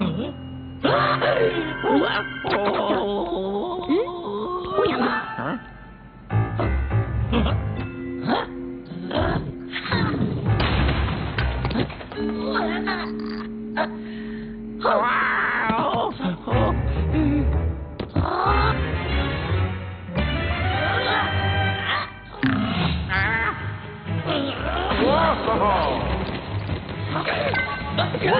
嗯？我呀啊啊啊啊啊啊 Whoa!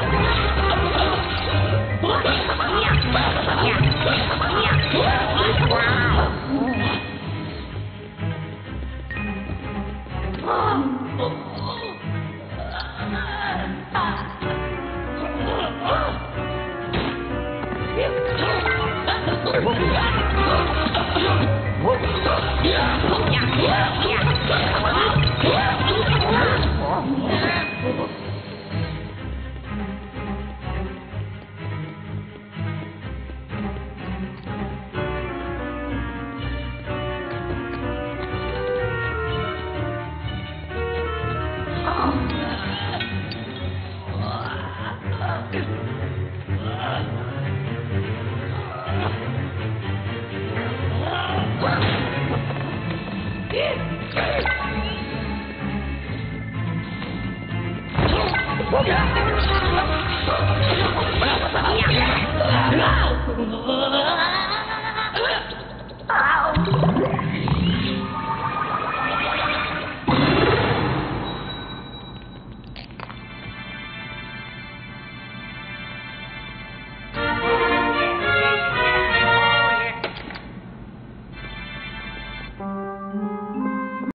Yeah.